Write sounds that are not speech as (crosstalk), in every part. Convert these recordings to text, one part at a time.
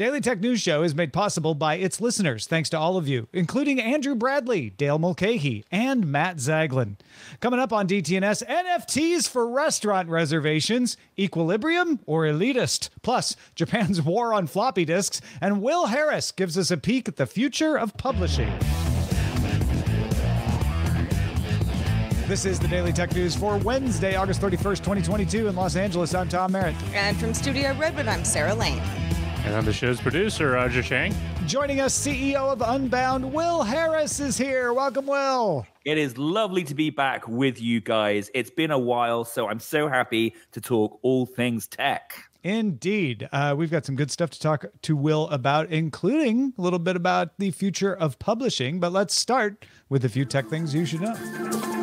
Daily Tech News Show is made possible by its listeners, thanks to all of you, including Andrew Bradley, Dale Mulcahy, and Matt Zaglin. Coming up on DTNS, NFTs for restaurant reservations, equilibrium or elitist, plus Japan's (laughs) war on floppy disks, and Wil Harris gives us a peek at the future of publishing. This is the Daily Tech News for Wednesday, August 31st, 2022 in Los Angeles. I'm Tom Merritt. And from Studio Redwood, I'm Sarah Lane. And I'm the show's producer, Roger Chang. Joining us, CEO of Unbound, Wil Harris is here. Welcome, Wil. It is lovely to be back with you guys. It's been a while, so I'm so happy to talk all things tech. Indeed. Uh, we've got some good stuff to talk to Wil about, including a little bit about the future of publishing. But let's start with a few tech things you should know.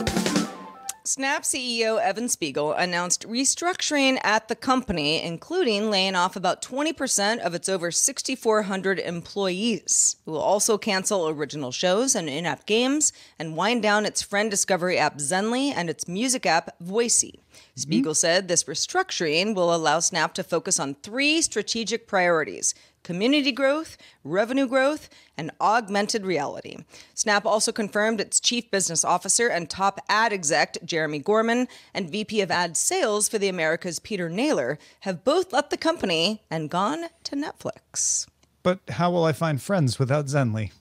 Snap CEO Evan Spiegel announced restructuring at the company, including laying off about 20% of its over 6,400 employees. It will also cancel original shows and in app games and wind down its friend discovery app Zenly and its music app Voisey. Mm-hmm. Spiegel said this restructuring will allow Snap to focus on three strategic priorities community growth, revenue growth, and augmented reality. Snap also confirmed its chief business officer and top ad exec, Jeremy Gorman, and VP of ad sales for the Americas, Peter Naylor, have both left the company and gone to Netflix. But how will I find friends without Zenly?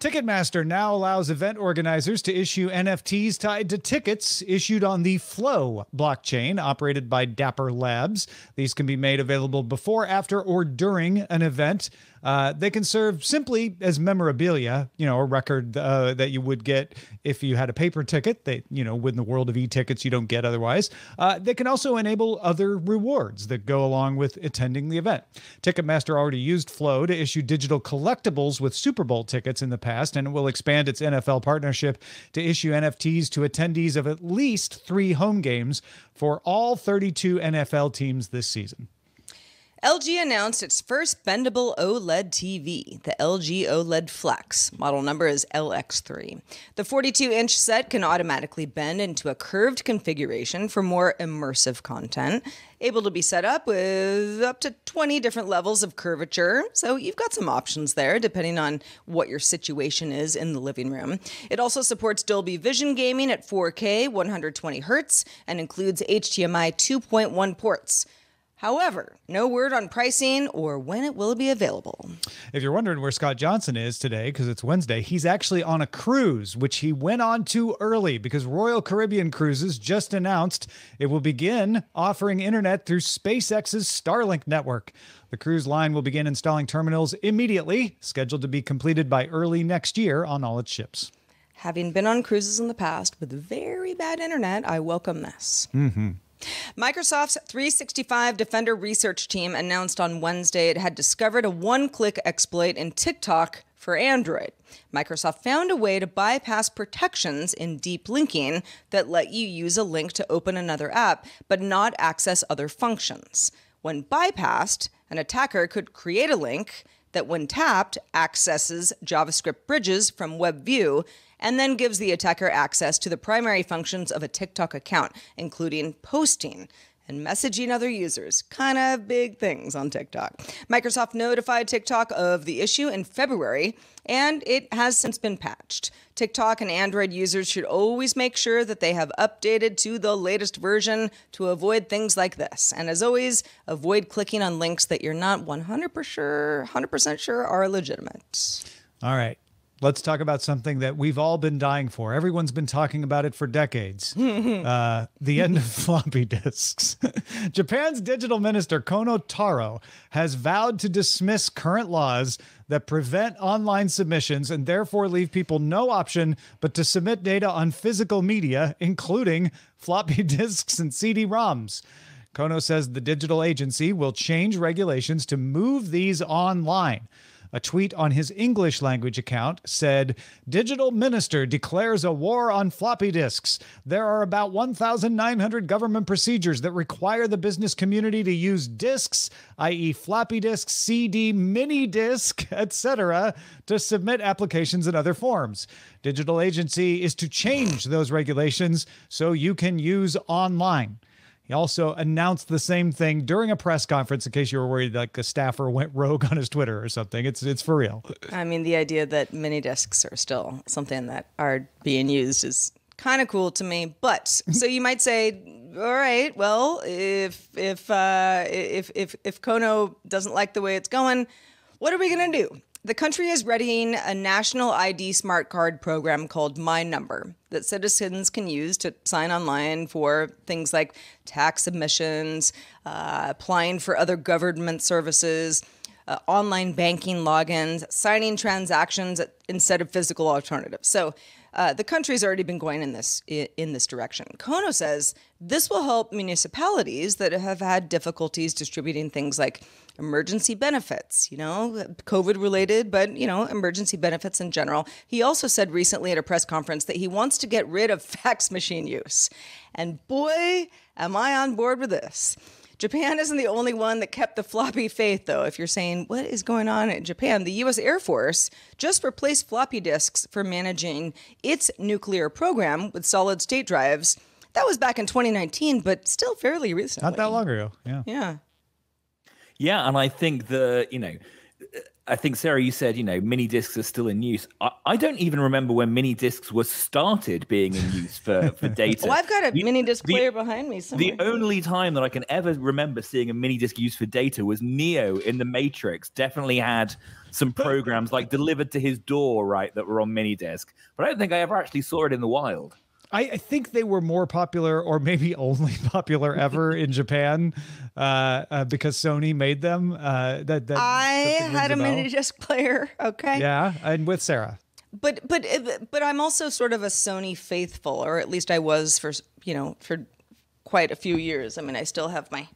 Ticketmaster now allows event organizers to issue NFTs tied to tickets issued on the Flow blockchain operated by Dapper Labs. These can be made available before, after, or during an event. Uh, they can serve simply as memorabilia, you know, a record uh, that you would get if you had a paper ticket. They, you know, in the world of e-tickets, you don't get otherwise. Uh, they can also enable other rewards that go along with attending the event. Ticketmaster already used Flow to issue digital collectibles with Super Bowl tickets in the past, and it will expand its NFL partnership to issue NFTs to attendees of at least three home games for all 32 NFL teams this season. LG announced its first bendable OLED TV, the LG OLED Flex. Model number is LX3. The 42 inch set can automatically bend into a curved configuration for more immersive content, able to be set up with up to 20 different levels of curvature. So you've got some options there depending on what your situation is in the living room. It also supports Dolby Vision gaming at 4K, 120 Hz, and includes HDMI 2.1 ports. However, no word on pricing or when it will be available. If you're wondering where Scott Johnson is today, because it's Wednesday, he's actually on a cruise, which he went on too early because Royal Caribbean Cruises just announced it will begin offering internet through SpaceX's Starlink network. The cruise line will begin installing terminals immediately, scheduled to be completed by early next year on all its ships. Having been on cruises in the past with very bad internet, I welcome this. Mm-hmm. Microsoft's 365 Defender research team announced on Wednesday it had discovered a one click exploit in TikTok for Android. Microsoft found a way to bypass protections in deep linking that let you use a link to open another app but not access other functions. When bypassed, an attacker could create a link that, when tapped, accesses JavaScript bridges from WebView and then gives the attacker access to the primary functions of a TikTok account, including posting and messaging other users. Kind of big things on TikTok. Microsoft notified TikTok of the issue in February, and it has since been patched. TikTok and Android users should always make sure that they have updated to the latest version to avoid things like this. And as always, avoid clicking on links that you're not 100% sure, 100% sure are legitimate. All right let's talk about something that we've all been dying for. Everyone's been talking about it for decades (laughs) uh, the end of (laughs) floppy disks. (laughs) Japan's digital minister, Kono Taro, has vowed to dismiss current laws that prevent online submissions and therefore leave people no option but to submit data on physical media, including floppy disks and CD ROMs. Kono says the digital agency will change regulations to move these online. A tweet on his English language account said Digital Minister declares a war on floppy disks. There are about 1,900 government procedures that require the business community to use disks, i.e., floppy disks, CD, mini disk, (laughs) etc., to submit applications in other forms. Digital Agency is to change those regulations so you can use online. He also announced the same thing during a press conference in case you were worried like a staffer went rogue on his Twitter or something. It's it's for real. I mean, the idea that mini discs are still something that are being used is kind of cool to me. But (laughs) so you might say, all right, well, if if uh, if if if Kono doesn't like the way it's going, what are we gonna do? The country is readying a national ID smart card program called My Number that citizens can use to sign online for things like tax submissions, uh, applying for other government services, uh, online banking logins, signing transactions instead of physical alternatives. So uh, the country's already been going in this in this direction. Kono says this will help municipalities that have had difficulties distributing things like emergency benefits, you know, COVID related, but you know, emergency benefits in general. He also said recently at a press conference that he wants to get rid of (laughs) fax machine use. And boy, am I on board with this. Japan isn't the only one that kept the floppy faith, though. If you're saying, what is going on in Japan? The U.S. Air Force just replaced floppy disks for managing its nuclear program with solid state drives. That was back in 2019, but still fairly recent. Not that long ago. Yeah. Yeah. Yeah. And I think the, you know, I think Sarah, you said you know mini discs are still in use. I, I, don't even remember when mini discs were started being in use for, for (laughs) oh, data. well, I've got a the, mini disc player the, behind me. Somewhere. The only time that I can ever remember seeing a mini disc used for data was Neo in the Matrix. Definitely had some (laughs) programs like delivered to his door, right, that were on mini disc. But I don't think I ever actually saw it in the wild. I, I think they were more popular, or maybe (laughs) only popular ever in Japan, uh, uh, because Sony made them. Uh, that, that I had a, a mini disc (laughs) player. Okay. Yeah, and with Sarah. But but but I'm also sort of a Sony faithful, or at least I was for you know for quite a few years. I mean, I still have my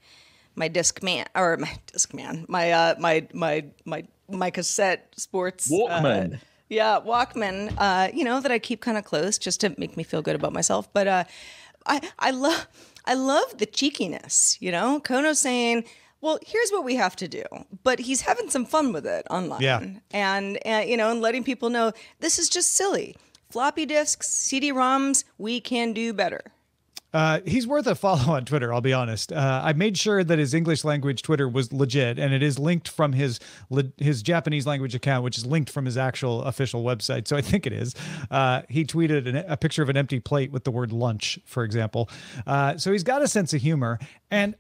my Discman or my Discman, my uh, my my my my cassette sports uh, Walkman. Uh, yeah, Walkman. Uh, you know that I keep kind of close just to make me feel good about myself. But uh, I I love I love the cheekiness. You know, Kono saying. Well, here's what we have to do, but he's having some fun with it online, yeah. and, and you know, and letting people know this is just silly. Floppy disks, CD-ROMs, we can do better. Uh, he's worth a follow on Twitter. I'll be honest. Uh, I made sure that his English language Twitter was legit, and it is linked from his his Japanese language account, which is linked from his actual official website. So I think it is. Uh, he tweeted an, a picture of an empty plate with the word lunch, for example. Uh, so he's got a sense of humor, and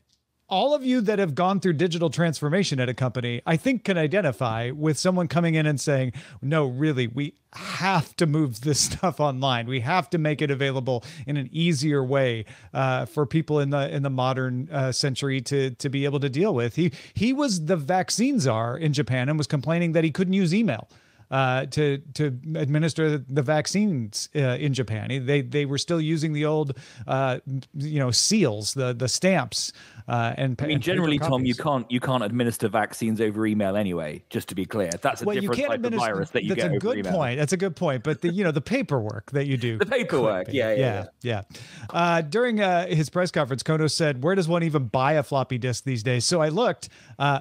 all of you that have gone through digital transformation at a company, I think can identify with someone coming in and saying, no, really, we have to move this (laughs) stuff online. We have to make it available in an easier way uh, for people in the in the modern uh, century to to be able to deal with. He he was the vaccine czar in Japan and was complaining that he couldn't use email uh, to to administer the vaccines uh, in Japan. They they were still using the old uh, you know seals, the the stamps. Uh, and I mean, generally, Tom, you can't you can't administer vaccines over email anyway. Just to be clear, that's a well, different type of virus that you that's get a good email. point. That's a good point. But the you know the paperwork that you do, (laughs) the paperwork, yeah, yeah, yeah. yeah. Uh, during uh, his press conference, Kono said, "Where does one even buy a floppy disk these days?" So I looked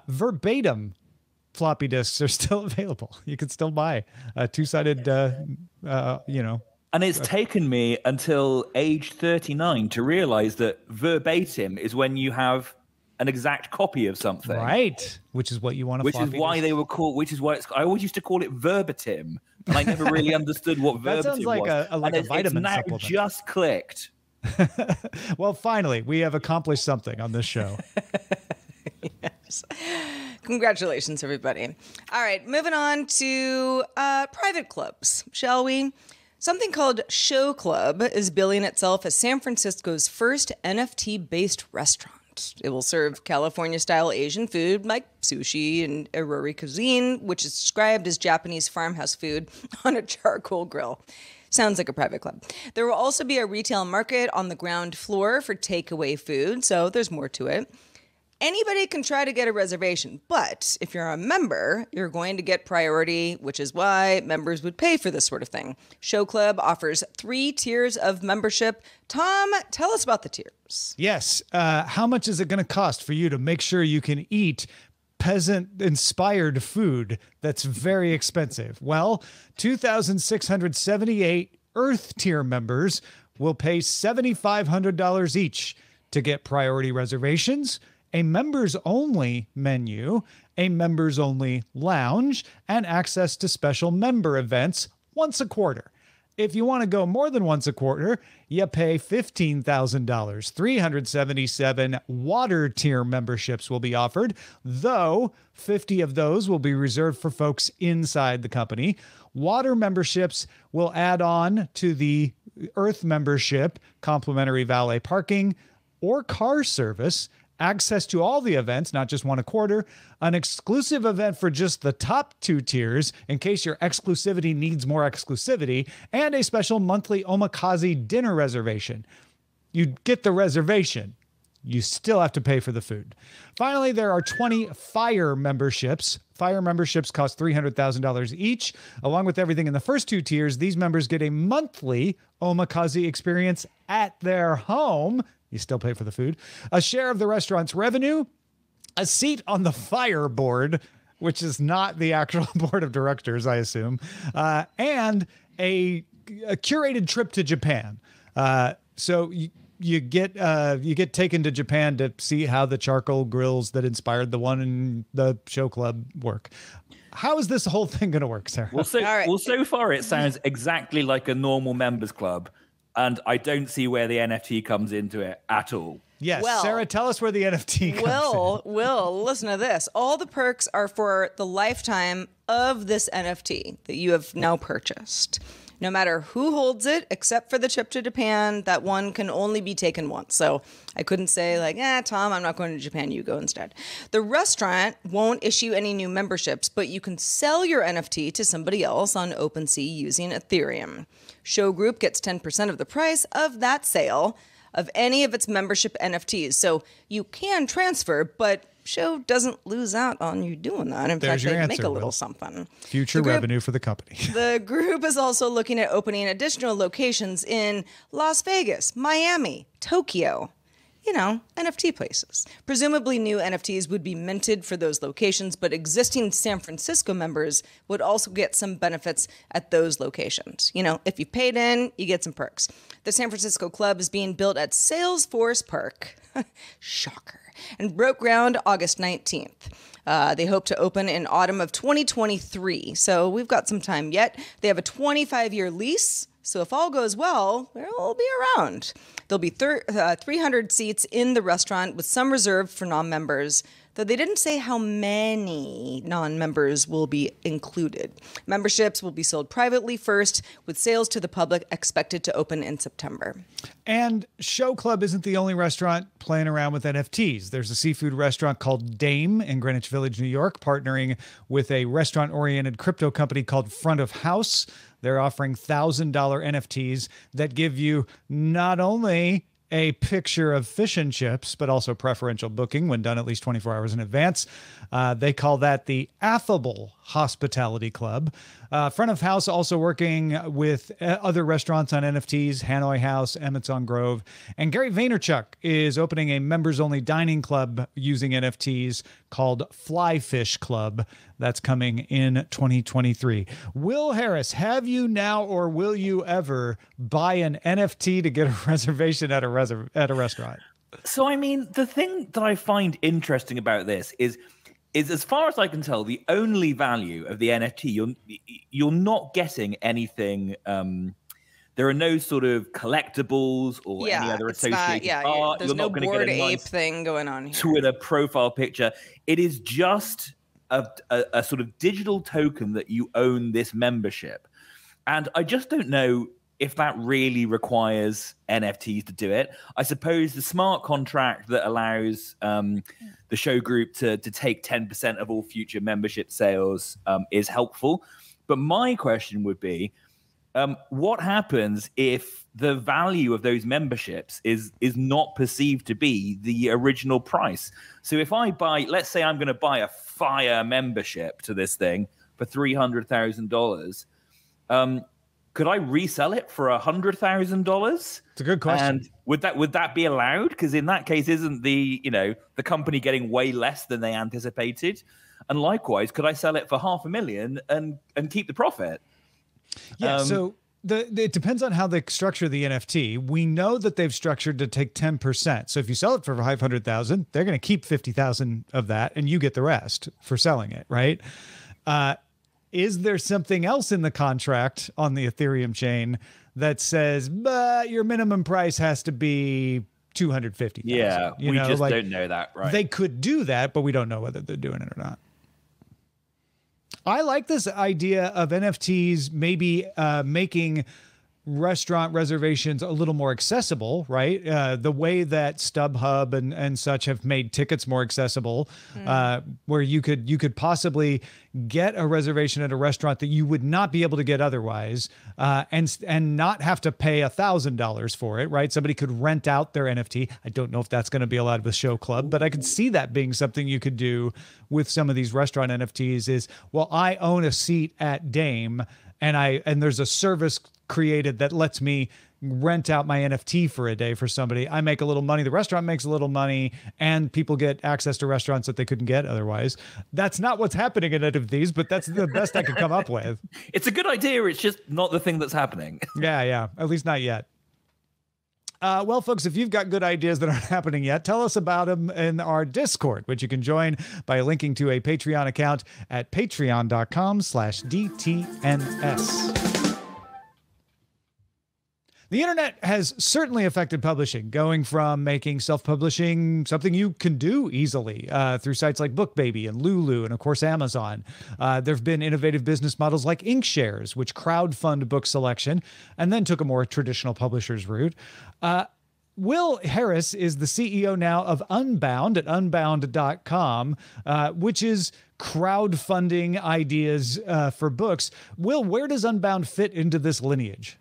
verbatim floppy disks are (laughs) still available. You can still buy a two-sided, uh, uh, you know. And it's taken me until age 39 to realize that verbatim is when you have an exact copy of something. Right. Which is what you want to Which is why disk. they were called, which is why it's, I always used to call it verbatim. And I never really understood what verbatim (laughs) that sounds like was. A, a like and a vitamin it's now supplement. just clicked. (laughs) well, finally, we have accomplished something on this show. (laughs) Congratulations, everybody. All right, moving on to uh, private clubs, shall we? Something called SHŌ Club is billing itself as San Francisco's first NFT based restaurant. It will serve California style Asian food like sushi and irori cuisine, which is described as Japanese farmhouse food (laughs) on a charcoal grill. Sounds like a private club. There will also be a retail market on the ground floor for takeaway food, so there's more to it. Anybody can try to get a reservation, but if you're a member, you're going to get priority, which is why members would pay for this sort of thing. SHŌ Club offers three tiers of membership. Tom, tell us about the tiers. Yes. Uh, how much is it going to cost for you to make sure you can eat peasant inspired food that's very expensive? Well, 2,678 Earth tier members will pay $7,500 each to get priority reservations, a members only menu, a members only lounge, and access to special member events once a quarter. If you want to go more than once a quarter, you pay $15,000. 377 water tier memberships will be offered, though 50 of those will be reserved for folks inside the company. Water memberships will add on to the Earth membership, complimentary valet parking, or car service, access to all the events, not just one a quarter, an exclusive event for just the top two tiers in case your exclusivity needs more exclusivity, and a special monthly omakase dinner reservation. You get the reservation. You still have to pay for the food. Finally, there are 20 fire memberships. Fire memberships cost $300,000 each. Along with everything in the first two tiers, these members get a monthly omakase experience at their home. You still pay for the food. A share of the restaurant's revenue, a seat on the fire board, which is not the actual (laughs) board of directors, I assume, uh, and a, a, curated trip to Japan. Uh, so you, you get uh, you get taken to Japan to see how the charcoal grills that inspired the one in the SHŌ Club work. How is this whole thing going to work, Sarah? Well, so right. well, so far it sounds exactly like a normal members club, and I don't see where the NFT comes into it at all. Yes, well, Sarah, tell us where the NFT comes Wil, in. Wil, listen to this. All the perks are for the lifetime of this NFT that you have now purchased no matter who holds it, except for the trip to Japan, that one can only be taken once. So I couldn't say, like, eh, Tom, I'm not going to Japan, you go instead. The restaurant won't issue any new memberships, but you can sell your NFT to somebody else on OpenSea using Ethereum. SHŌ Group gets 10% of the price of that sale of any of its membership NFTs. So you can transfer, but SHŌ doesn't lose out on you doing that. In There's fact, they answer, make a little something. Future group, revenue for the company. (laughs) the group is also looking at opening additional locations in Las Vegas, Miami, Tokyo, you know, NFT places. Presumably, new NFTs would be minted for those locations, but existing San Francisco members would also get some benefits at those locations. You know, if you paid in, you get some perks. The San Francisco Club is being built at Salesforce Park. (laughs) Shocker. And broke ground August 19th. Uh, they hope to open in autumn of 2023. So we've got some time yet. They have a 25 year lease. So if all goes well, they'll be around. There'll be thir- uh, 300 seats in the restaurant with some reserved for non members, though they didn't say how many non members will be included. Memberships will be sold privately first, with sales to the public expected to open in September. And SHŌ Club isn't the only restaurant playing around with NFTs. There's a seafood restaurant called Dame in Greenwich Village, New York, partnering with a restaurant oriented crypto company called Front of House. They're offering $1,000 NFTs that give you not only a picture of fish and chips, but also preferential booking when done at least 24 hours in advance. Uh, they call that the Affable Hospitality Club. Uh, front of house also working with uh, other restaurants on NFTs, Hanoi House, Emmett's on Grove. And Gary Vaynerchuk is opening a members only dining club using NFTs called Flyfish Club. That's coming in 2023. Wil Harris, have you now or will you ever buy an NFT to get a (laughs) reservation at a, at a restaurant? So, I mean, the thing that I find interesting about this is is as far as I can tell, the only value of the NFT. You're you're not getting anything. Um, there are no sort of collectibles or yeah, any other associated not, yeah, art. There's you're no not going to board ape nice thing going on here. Twitter profile picture. It is just a, a, a sort of digital token that you own this membership, and I just don't know if that really requires NFTs to do it. I suppose the smart contract that allows um, the SHŌ Group to, to take 10% of all future membership sales um, is helpful. But my question would be um, what happens if the value of those memberships is is not perceived to be the original price? So if I buy, let's say I'm going to buy a fire membership to this thing for $300,000. Could I resell it for a hundred thousand dollars? It's a good question. And would that would that be allowed? Because in that case, isn't the you know the company getting way less than they anticipated? And likewise, could I sell it for half a million and and keep the profit? Yeah. Um, so the, it depends on how they structure the NFT. We know that they've structured to take 10%. So if you sell it for 500,000, they're going to keep 50,000 of that and you get the rest for selling it, right? Uh, is there something else in the contract on the Ethereum chain that says, but your minimum price has to be 250 yeah we know, just like, don't know that right. they could do that but we don't know whether they're doing it or not. I like this idea of nfts maybe uh, making restaurant reservations a little more accessible, right? Uh, the way that StubHub and, and such have made tickets more accessible, mm. uh, where you could you could possibly get a reservation at a restaurant that you would not be able to get otherwise, uh, and and not have to pay a thousand dollars for it, right? Somebody could rent out their NFT. I don't know if that's going to be allowed with SHŌ Club, but I could see that being something you could do with some of these restaurant NFTs. Is well, I own a seat at Dame and I and there's a service created that lets me rent out my NFT for a day for somebody. I make a little money, the restaurant makes a little money, and people get access to restaurants that they couldn't get otherwise. That's not what's happening in any of these, but that's the best I could come up with. (laughs) It's a good idea. It's just not the thing that's happening. (laughs) yeah, yeah. At least not yet. Uh, well, folks, if you've got good ideas that aren't (laughs) happening yet, tell us about them in our Discord, which you can join by linking to a Patreon account at patreon.com slash DTNS. The internet has certainly affected publishing, going from making self publishing something you can do easily uh, through sites like BookBaby and Lulu, and of course, Amazon. Uh, there have been innovative business models like Inkshares, which crowdfund book selection and then took a more traditional publisher's route. Uh, Wil Harris is the CEO now of Unbound at unbound.com, uh, which is crowdfunding ideas uh, for books. Wil, where does Unbound fit into this lineage?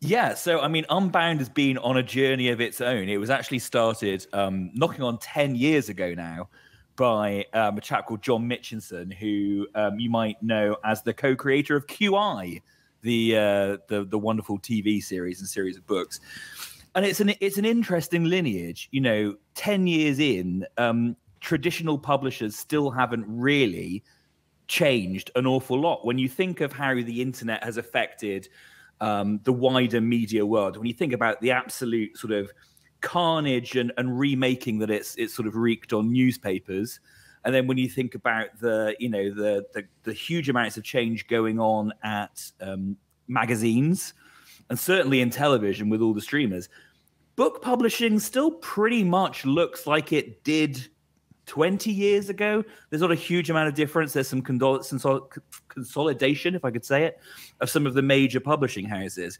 Yeah, so I mean, Unbound has been on a journey of its own. It was actually started um, knocking on 10 years ago now by um, a chap called John Mitchinson, who um, you might know as the co creator of QI, the, uh, the, the wonderful TV series and series of books. And it's an it's an interesting lineage. You know, ten years in, um, traditional publishers still haven't really changed an awful lot. When you think of how the internet has affected um, the wider media world. When you think about the absolute sort of carnage and, and remaking that it's it's sort of wreaked on newspapers, and then when you think about the you know the the, the huge amounts of change going on at um, magazines, and certainly in television with all the streamers, book publishing still pretty much looks like it did 20 years ago. There's not a huge amount of difference. There's some consolidation, if I could say it, of some of the major publishing houses.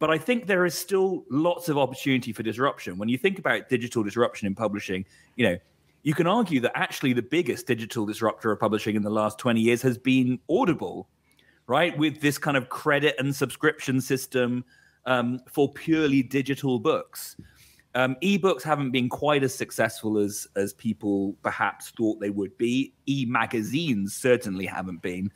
But I think there is still lots of opportunity for disruption. When you think about digital disruption in publishing, you know, you can argue that actually the biggest digital disruptor of publishing in the last 20 years has been Audible, right? With this kind of credit and subscription system um, for purely digital books. Um, ebooks haven't been quite as successful as as people perhaps thought they would be. E magazines certainly haven't been.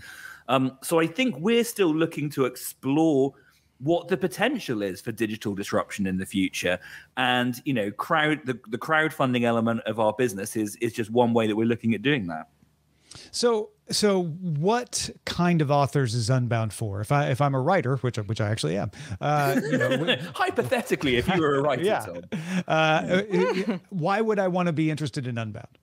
Um, so I think we're still looking to explore what the potential is for digital disruption in the future. And you know, crowd the, the crowdfunding element of our business is is just one way that we're looking at doing that. So so what kind of authors is Unbound for? If I if I'm a writer, which which I actually am, uh, you know, (laughs) hypothetically, if you were a writer, yeah. Uh, why would I want to be interested in Unbound?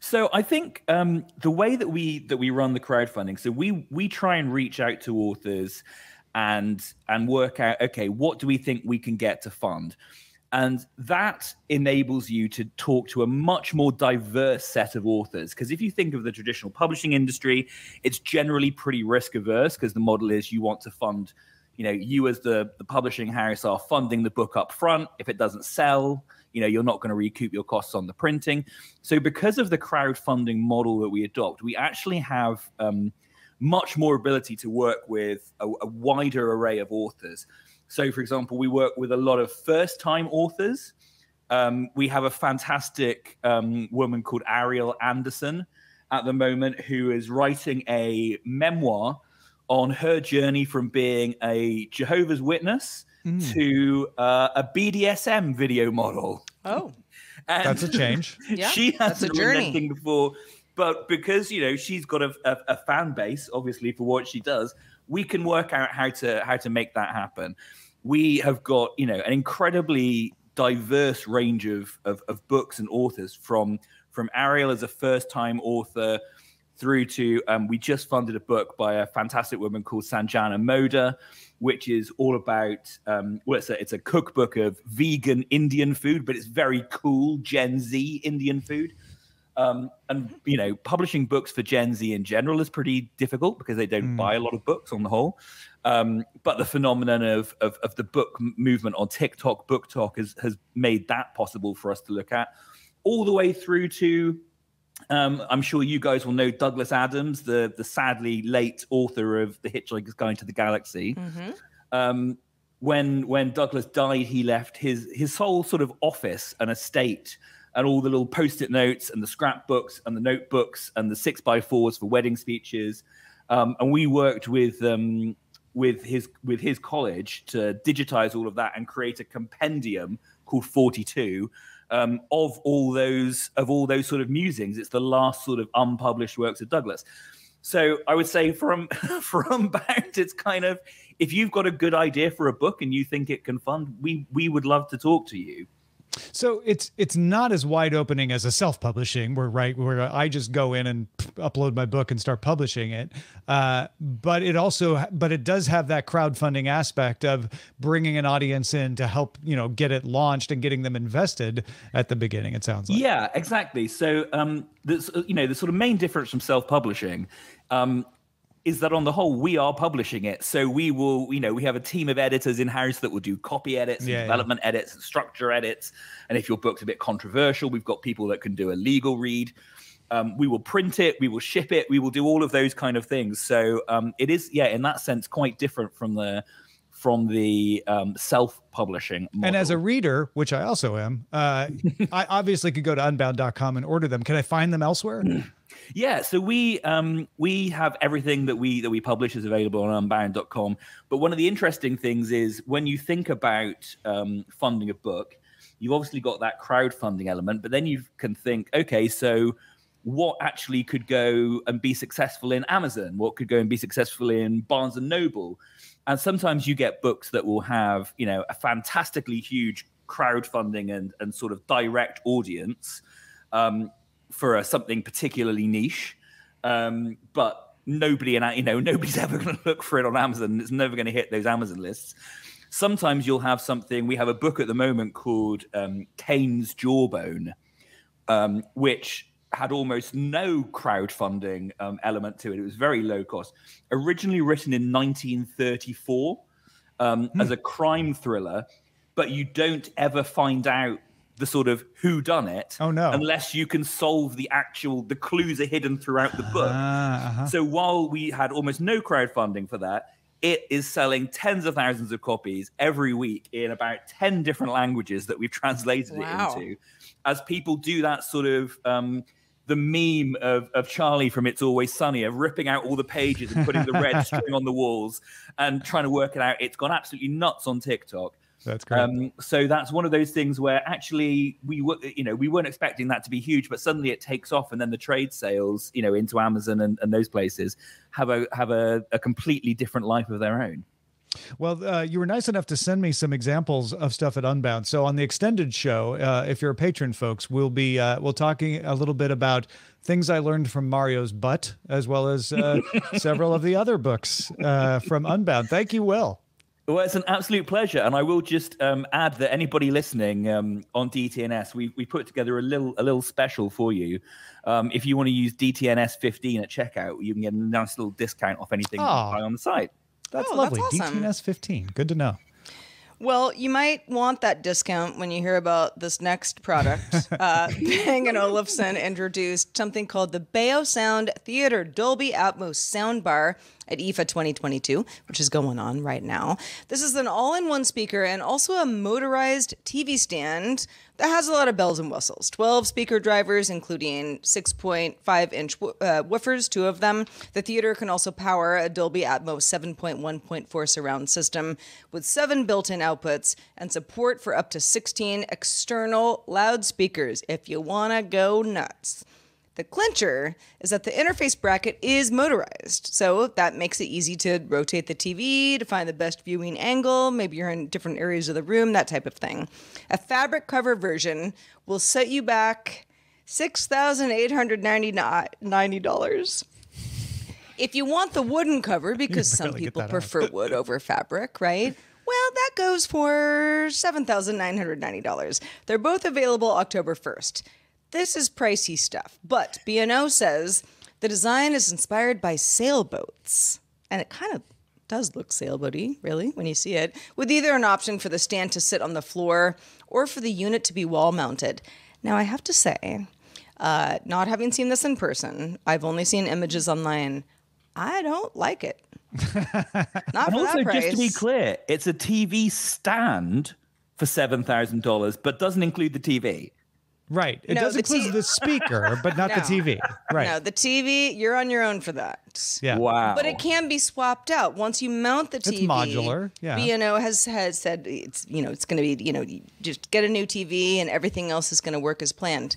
So I think um, the way that we that we run the crowdfunding, so we we try and reach out to authors and and work out okay, what do we think we can get to fund? And that enables you to talk to a much more diverse set of authors. Because if you think of the traditional publishing industry, it's generally pretty risk averse because the model is you want to fund, you know, you as the, the publishing house are funding the book up front. If it doesn't sell, you know, you're not going to recoup your costs on the printing. So because of the crowdfunding model that we adopt, we actually have um, much more ability to work with a, a wider array of authors. So, for example, we work with a lot of first time authors. Um, we have a fantastic um, woman called Ariel Anderson at the moment who is writing a memoir on her journey from being a Jehovah's Witness mm. to uh, a BDSM video model. Oh, (laughs) that's a change. (laughs) yeah, she has a journey before but because you know she's got a, a, a fan base, obviously for what she does, we can work out how to how to make that happen. We have got you know an incredibly diverse range of, of, of books and authors from from Ariel as a first time author through to um, we just funded a book by a fantastic woman called Sanjana Moda, which is all about um, well, it's a, it's a cookbook of vegan Indian food, but it's very cool Gen Z Indian food. Um, and you know, (laughs) publishing books for Gen Z in general is pretty difficult because they don't mm. buy a lot of books on the whole. Um, but the phenomenon of, of, of the book movement on TikTok, BookTok, has has made that possible for us to look at, all the way through to. Um, I'm sure you guys will know Douglas Adams, the the sadly late author of The Hitchhiker's Guide to the Galaxy. Mm-hmm. Um, when when Douglas died, he left his his whole sort of office and estate and all the little post-it notes and the scrapbooks and the notebooks and the six by fours for wedding speeches. Um, and we worked with um, with his with his college to digitize all of that and create a compendium called 42 um, of all those of all those sort of musings. It's the last sort of unpublished works of Douglas. So I would say from (laughs) from back, it's kind of if you've got a good idea for a book and you think it can fund, we we would love to talk to you. So it's it's not as wide opening as a self-publishing, where right where I just go in and upload my book and start publishing it. Uh, but it also but it does have that crowdfunding aspect of bringing an audience in to help you know get it launched and getting them invested at the beginning. It sounds like yeah, exactly. So um, this you know the sort of main difference from self-publishing um, is that on the whole we are publishing it. So we will you know we have a team of editors in house that will do copy edits and yeah, development yeah. edits and structure edits. And if your book's a bit controversial we've got people that can do a legal read. Um, we will print it we will ship it we will do all of those kind of things. So um, it is yeah in that sense quite different from the from the um, self-publishing model. and as a reader which i also am uh, i obviously could go to unbound.com and order them can i find them elsewhere (clears throat) Yeah, so we um, we have everything that we that we publish is available on unbound.com. But one of the interesting things is when you think about um, funding a book, you've obviously got that crowdfunding element, but then you can think, okay, so what actually could go and be successful in Amazon? What could go and be successful in Barnes and Noble? And sometimes you get books that will have, you know, a fantastically huge crowdfunding and and sort of direct audience. Um, for a, something particularly niche. Um, but nobody and you know (laughs) nobody's ever going to look for it on Amazon. It's never going to hit those Amazon lists. Sometimes you'll have something. We have a book at the moment called um, Cain's Jawbone, um, which had almost no crowdfunding um, element to it. It was very low cost. Originally written in 1934 um, mm. as a crime thriller, but you don't ever find out the sort of who done it oh no unless you can solve the actual the clues are hidden throughout the book uh, uh-huh. so while we had almost no crowdfunding for that it is selling tens of thousands of copies every week in about 10 different languages that we've translated wow. it into as people do that sort of um, the meme of, of Charlie from It's Always Sunny of ripping out all the pages and putting the red (laughs) string on the walls and trying to work it out. It's gone absolutely nuts on TikTok. That's great. Um, so that's one of those things where actually we were, you know, we weren't expecting that to be huge, but suddenly it takes off, and then the trade sales, you know, into Amazon and, and those places have a have a, a completely different life of their own. Well, uh, you were nice enough to send me some examples of stuff at Unbound. So on the extended show, uh, if you're a patron, folks, we'll be uh, we'll talking a little bit about things I learned from Mario's butt, as well as uh, (laughs) several of the other books uh, from Unbound. Thank you, Wil. Well, it's an absolute pleasure, and I will just um, add that anybody listening um, on DTNS, we we put together a little a little special for you. Um, if you want to use DTNS fifteen at checkout, you can get a nice little discount off anything oh. on the site. That's oh, lovely. That's awesome. DTNS fifteen. Good to know. Well, you might want that discount when you hear about this next product. (laughs) uh, Bang & Olufsen introduced something called the Beosound Theater Dolby Atmos Soundbar at IFA 2022, which is going on right now. This is an all in one speaker and also a motorized TV stand that has a lot of bells and whistles 12 speaker drivers, including 6.5 inch uh, woofers, two of them. The theater can also power a Dolby Atmos 7.1.4 surround system with seven built in outputs and support for up to 16 external loudspeakers if you want to go nuts. The clincher is that the interface bracket is motorized, so that makes it easy to rotate the TV to find the best viewing angle. Maybe you're in different areas of the room, that type of thing. A fabric cover version will set you back $6,890. If you want the wooden cover, because (laughs) some people out. prefer (laughs) wood over fabric, right? Well, that goes for $7,990. They're both available October 1st. This is pricey stuff, but B&O says the design is inspired by sailboats. And it kind of does look sailboaty, really, when you see it, with either an option for the stand to sit on the floor or for the unit to be wall mounted. Now, I have to say, uh, not having seen this in person, I've only seen images online. I don't like it. (laughs) Not for also, that price. just to be clear, it's a TV stand for seven thousand dollars, but doesn't include the TV. Right. It No, does the include T- the speaker, but not the (laughs) TV. Right. No, the TV, you're on your own for that. yeah. Wow. But it can be swapped out once you mount the TV. It's modular, yeah. B&O has has said it's you know it's going to be you know you just get a new TV and everything else is going to work as planned.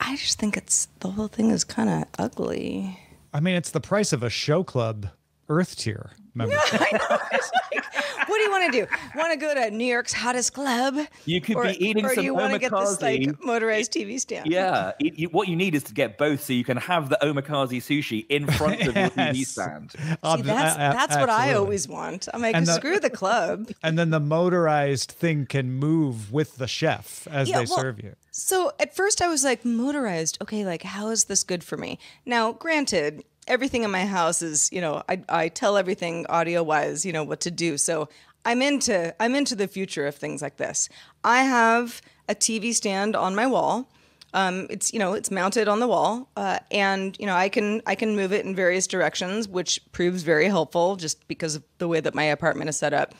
I just think it's the whole thing is kind of ugly. I mean, it's the price of a SHŌ Club Earth tier membership. (laughs) I like, what do you want to do? Want to go to New York's hottest club? You could or, be eating or some do you want to get this like motorized TV stand? Yeah, it, you, what you need is to get both, so you can have the omakase sushi in (laughs) front of your TV Yes. stand. See, that's a- a- that's what I always want. I'm like, the- screw the club. (laughs) And then the motorized thing can move with the chef as Yeah, they well, serve you. So at first I was like, motorized. Okay, like how is this good for me? Now, granted, everything in my house is, you know, I, I tell everything audio wise, you know, what to do. So I'm into I'm into the future of things like this. I have a TV stand on my wall. Um, it's you know it's mounted on the wall, uh, and you know I can I can move it in various directions, which proves very helpful just because of the way that my apartment is set up.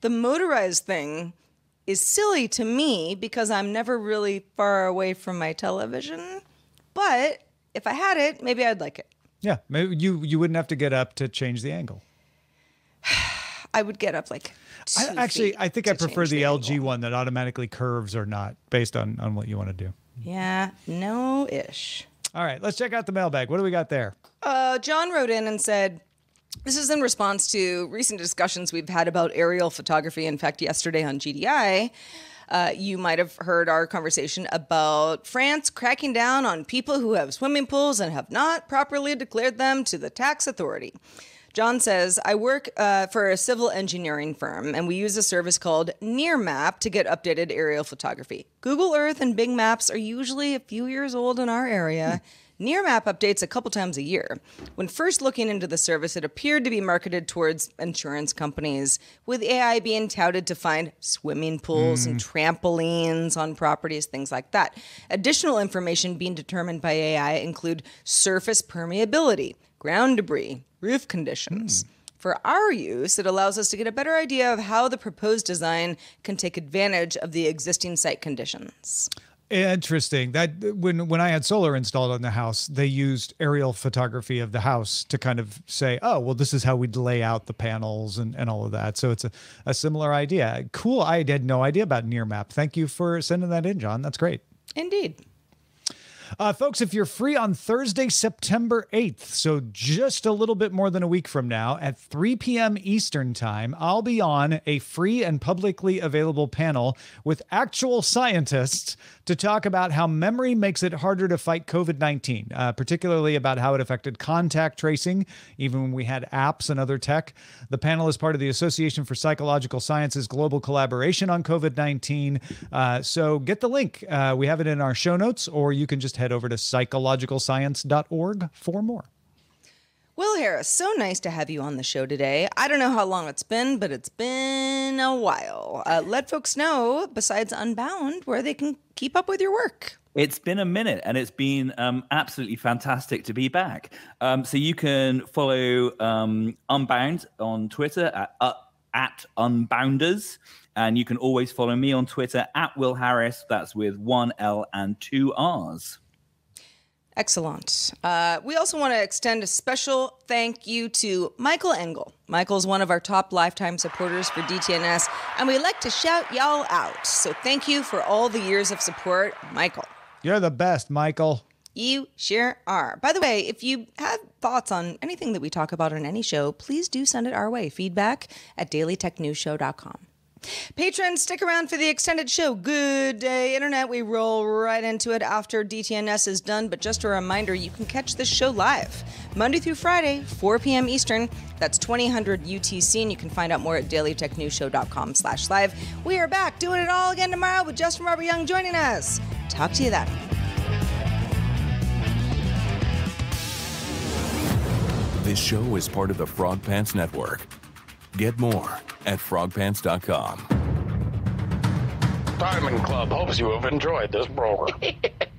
The motorized thing is silly to me because I'm never really far away from my television. But if I had it, maybe I'd like it. Yeah, maybe you you wouldn't have to get up to change the angle. (sighs) I would get up like. I, actually, I think I prefer change the, LG angle. one that automatically curves or not based on on what you want to do. Yeah, no ish. All right, let's check out the mailbag. What do we got there? Uh, John wrote in and said, This is in response to recent discussions we've had about aerial photography. In fact, yesterday on GDI, uh, you might have heard our conversation about France cracking down on people who have swimming pools and have not properly declared them to the tax authority. John says, I work uh, for a civil engineering firm, and we use a service called Nearmap to get updated aerial photography. Google Earth and Bing Maps are usually a few years old in our area. Nearmap updates a couple times a year. When first looking into the service, it appeared to be marketed towards insurance companies, with AI being touted to find swimming pools and mm. trampolines on properties, things like that. Additional information being determined by AI include surface permeability, ground debris, roof conditions. Mm. For our use, it allows us to get a better idea of how the proposed design can take advantage of the existing site conditions. Interesting. That when when I had solar installed on the house, they used aerial photography of the house to kind of say, "Oh, well, this is how we'd lay out the panels and, and all of that." So it's a, a similar idea. Cool. I had no idea about Nearmap. Thank you for sending that in, John. That's great. Indeed. Uh, folks, if you're free on Thursday, September 8th, so just a little bit more than a week from now at 3 p.m. Eastern Time, I'll be on a free and publicly available panel with actual scientists to talk about how memory makes it harder to fight COVID 19, uh, particularly about how it affected contact tracing, even when we had apps and other tech. The panel is part of the Association for Psychological Sciences global collaboration on COVID 19. Uh, so get the link. Uh, we have it in our show notes, or you can just head over to psychologicalscience.org for more. Wil Harris, so nice to have you on the show today. I don't know how long it's been, but it's been a while. Uh, let folks know, besides Unbound, where they can keep up with your work. It's been a minute and it's been um, absolutely fantastic to be back. Um, so you can follow um, Unbound on Twitter at, uh, at Unbounders. And you can always follow me on Twitter at Wil Harris. That's with one L and two R's. Excellent. Uh, we also want to extend a special thank you to Michael Engel. Michael's one of our top lifetime supporters for DTNS, and we like to shout y'all out. So thank you for all the years of support, Michael. You're the best, Michael. You sure are. By the way, if you have thoughts on anything that we talk about on any show, please do send it our way. Feedback at dailytechnewsshow.com. Patrons, stick around for the extended show. Good day, Internet. We roll right into it after DTNS is done. But just a reminder, you can catch this show live Monday through Friday, 4 p.m. Eastern. That's 2000 UTC, and you can find out more at dailytechnewsshow.com slash live. We are back doing it all again tomorrow with Justin Robert Young joining us. Talk to you then. This show is part of the Frog Pants Network. Get more at frogpants.com. Diamond Club hopes you have enjoyed this program. (laughs)